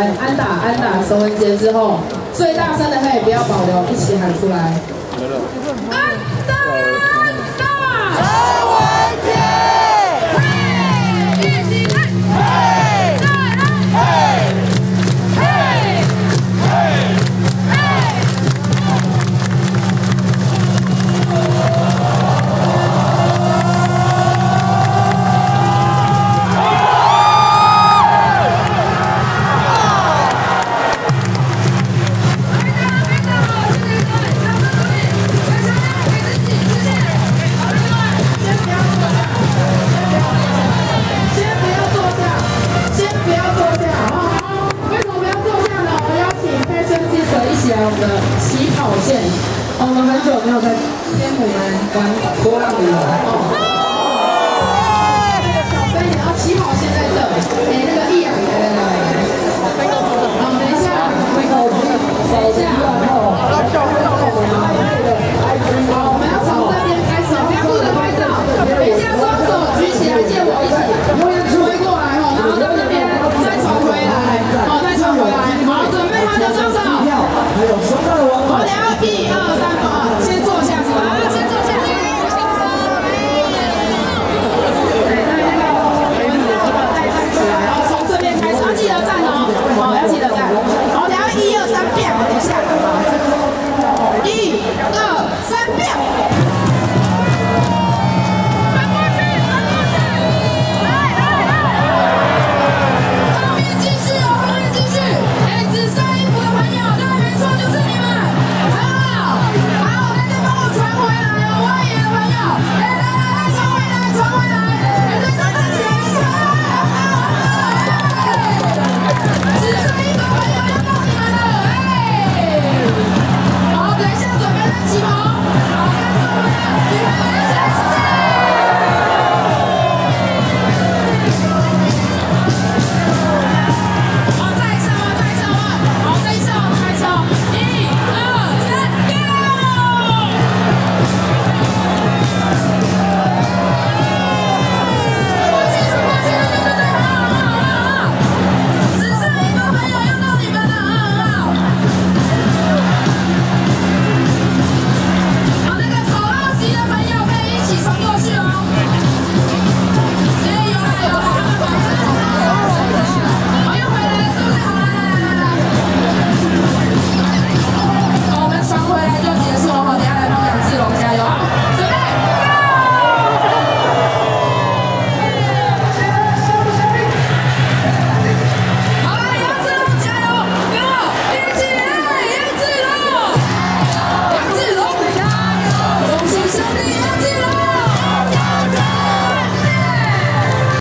安打安打收音机之后，最大声的嘿，不要保留，一起喊出来。哦，线在这，哎，那个一？好，等一下，等一下。好，我们要从这边开始，不要顾拍照。等一下，双手举起来，借我一起挥过来哦，然后到这边再传回来，好，再传回来，好，准备他的双手。好，一二，三。